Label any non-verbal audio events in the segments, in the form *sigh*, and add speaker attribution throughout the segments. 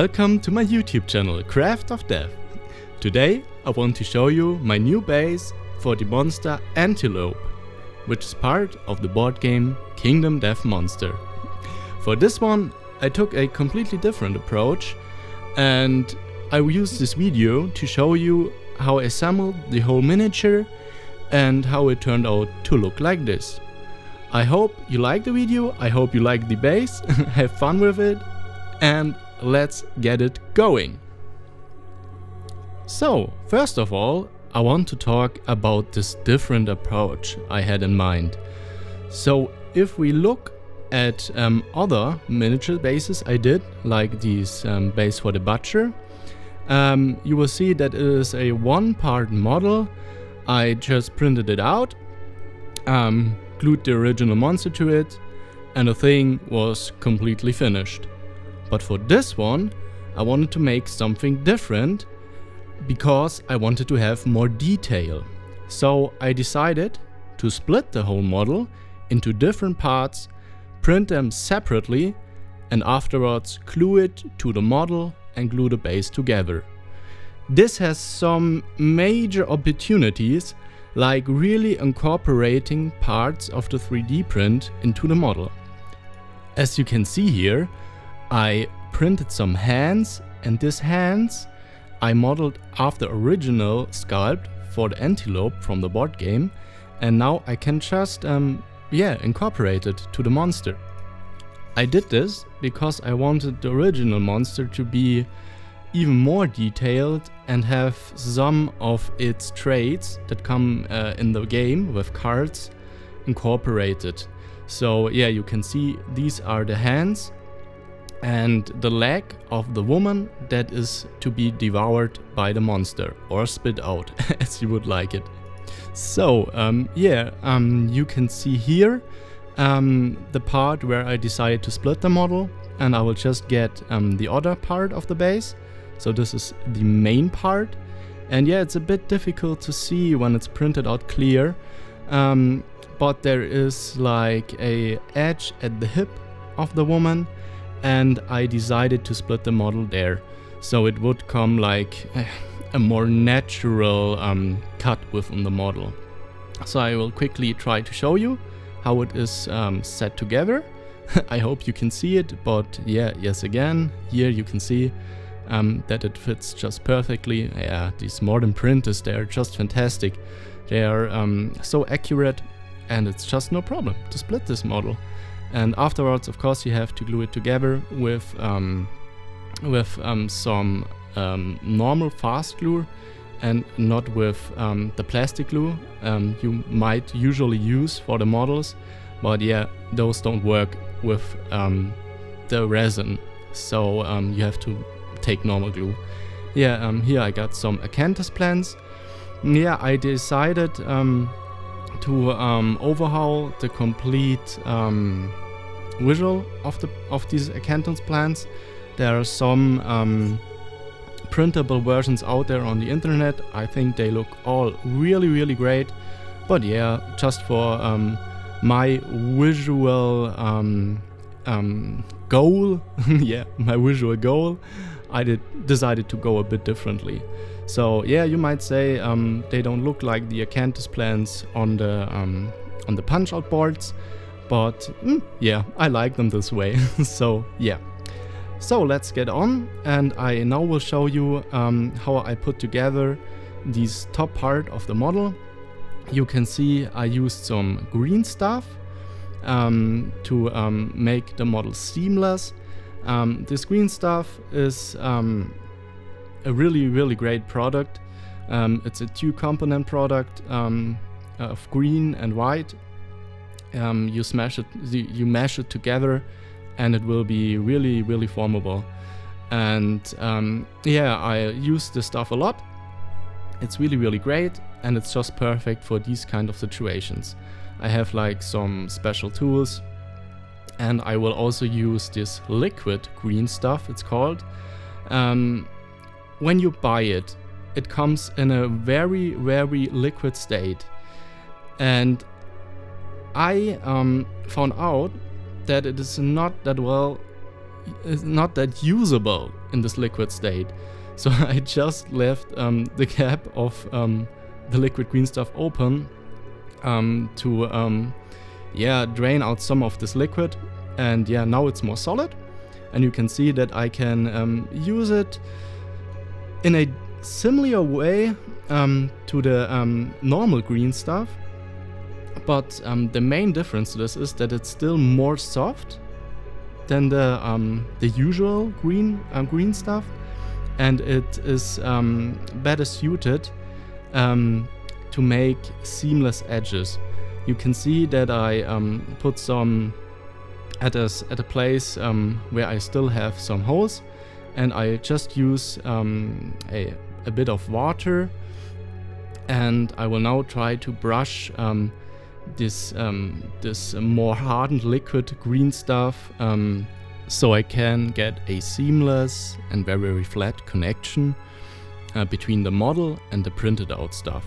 Speaker 1: Welcome to my YouTube channel Craft of Death. Today I want to show you my new base for the monster Antelope, which is part of the board game Kingdom Death Monster. For this one I took a completely different approach and I will use this video to show you how I assembled the whole miniature and how it turned out to look like this. I hope you like the video, I hope you like the base, *laughs* have fun with it and let's get it going. So, first of all, I want to talk about this different approach I had in mind. So, if we look at um, other miniature bases I did, like this um, base for the Butcher, um, you will see that it is a one-part model. I just printed it out, um, glued the original monster to it, and the thing was completely finished. But for this one, I wanted to make something different because I wanted to have more detail. So I decided to split the whole model into different parts, print them separately and afterwards glue it to the model and glue the base together. This has some major opportunities like really incorporating parts of the 3D print into the model. As you can see here, I printed some hands and these hands I modeled after original sculpt for the antelope from the board game and now I can just um, yeah incorporate it to the monster. I did this because I wanted the original monster to be even more detailed and have some of its traits that come uh, in the game with cards incorporated. So yeah, you can see these are the hands and the leg of the woman that is to be devoured by the monster or spit out *laughs* as you would like it. So um, yeah, um, you can see here um, the part where I decided to split the model and I will just get um, the other part of the base. So this is the main part and yeah, it's a bit difficult to see when it's printed out clear, um, but there is like a edge at the hip of the woman and I decided to split the model there. So it would come like a more natural um, cut within the model. So I will quickly try to show you how it is um, set together. *laughs* I hope you can see it, but yeah, yes again, here you can see um, that it fits just perfectly. Yeah, these modern printers, they are just fantastic. They are um, so accurate and it's just no problem to split this model and afterwards of course you have to glue it together with um, with um, some um, normal fast glue and not with um, the plastic glue um, you might usually use for the models. But yeah those don't work with um, the resin. So you have to take normal glue. Yeah here I got some acanthus plants. Yeah I decided to um, overhaul the complete um, visual of the of these acanthus plants. There are some um, printable versions out there on the internet. I think they look all really really great. But yeah, just for um, my visual um, um, goal, *laughs* yeah, my visual goal, I did decided to go a bit differently. So yeah, you might say um, they don't look like the acanthus plants on the um, on the punch out boards, but mm, yeah, I like them this way. *laughs* so yeah. So let's get on and I now will show you um, how I put together this top part of the model. You can see I used some green stuff um, to um, make the model seamless. Um, this green stuff is um, a really, really great product. Um, it's a two component product um, of green and white. Um, you smash it, you mash it together and it will be really, really formable. And um, yeah, I use this stuff a lot. It's really, really great and it's just perfect for these kind of situations. I have like some special tools and I will also use this liquid green stuff, it's called. Um, when you buy it, it comes in a very, very liquid state. And I um, found out that it is not that well, it's not that usable in this liquid state. *laughs* So I just left um, the cap of um, the liquid green stuff open um, to um, yeah drain out some of this liquid and yeah now it's more solid. And you can see that I can um, use it in a similar way um, to the um, normal green stuff. But um, the main difference to this is that it's still more soft than the um, the usual green um, green stuff. And it is better suited to make seamless edges you can see that I put some at a, at a place um, where I still have some holes and I just use um, a, a bit of water and I will now try to brush um, this um, this more hardened liquid green stuff um, so I can get a seamless and very, very flat connection uh, between the model and the printed out stuff.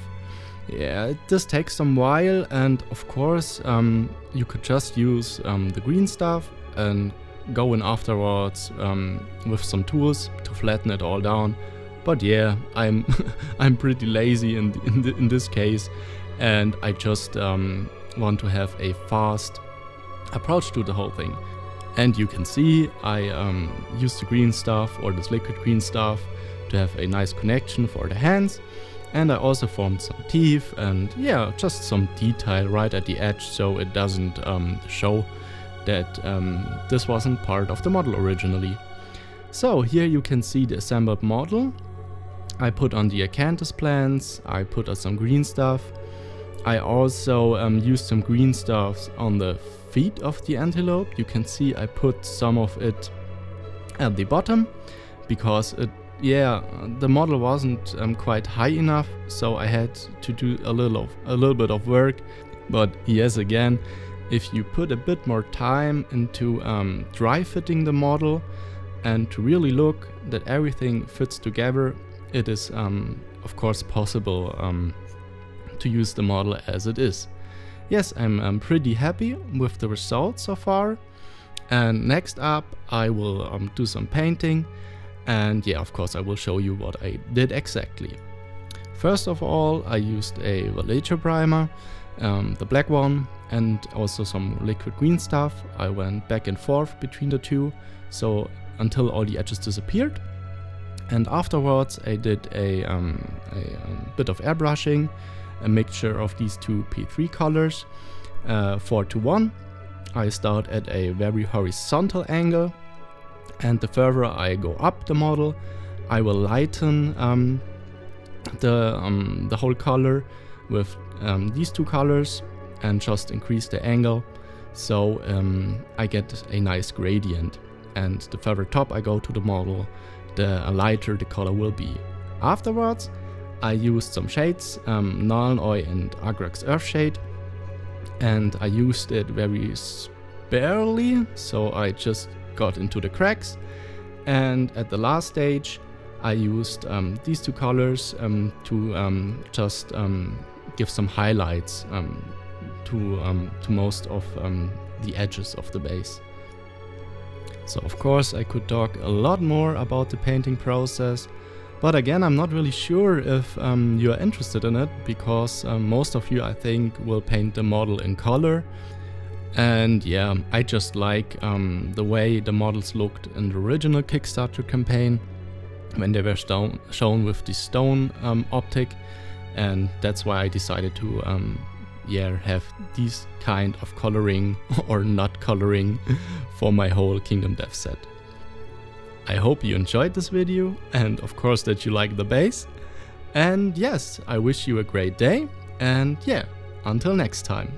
Speaker 1: Yeah, this takes some while and of course um, you could just use um, the green stuff and go in afterwards um, with some tools to flatten it all down. But yeah, I'm *laughs* I'm pretty lazy in in, the, in, this case, and I just um, want to have a fast approach to the whole thing. And you can see I um, use the green stuff or this liquid green stuff to have a nice connection for the hands and I also formed some teeth and yeah, just some detail right at the edge so it doesn't um, show that um, this wasn't part of the model originally. So here you can see the assembled model. I put on the acanthus plants, I put on some green stuff. I also um, used some green stuff on the feet of the antelope. You can see I put some of it at the bottom because it yeah, the model wasn't um, quite high enough, so I had to do a little of, a little bit of work. But yes, again, if you put a bit more time into um, dry fitting the model and to really look that everything fits together, it is um, of course possible um, to use the model as it is. Yes, I'm, I'm pretty happy with the results so far. And next up, I will um, do some painting and yeah, of course I will show you what I did exactly. First of all, I used a Vallejo primer, um, the black one, and also some liquid green stuff. I went back and forth between the two, so until all the edges disappeared. And afterwards I did a, um, a, um, bit of airbrushing, a mixture of these two P3 colors, uh, 4 to 1. I start at a very horizontal angle and the further I go up the model, I will lighten um, the, um, the whole color with um, these two colors and just increase the angle so um, I get a nice gradient. And the further top I go to the model, the lighter the color will be. Afterwards, I used some shades, um, Nuln and Agrax Earthshade, and I used it very sparely, so I just got into the cracks. And at the last stage, I used um, these two colors um, to um, just um, give some highlights um, to, um, to most of the edges of the base. So of course I could talk a lot more about the painting process, but again I'm not really sure if you are interested in it, because most of you I think will paint the model in color and yeah, I just like um, the way the models looked in the original Kickstarter campaign when they were shown with the stone um, optic and that's why I decided to um, yeah have these kind of coloring *laughs* or not coloring *laughs* for my whole Kingdom Death set. I hope you enjoyed this video and of course that you like the base. And yes, I wish you a great day and yeah, until next time.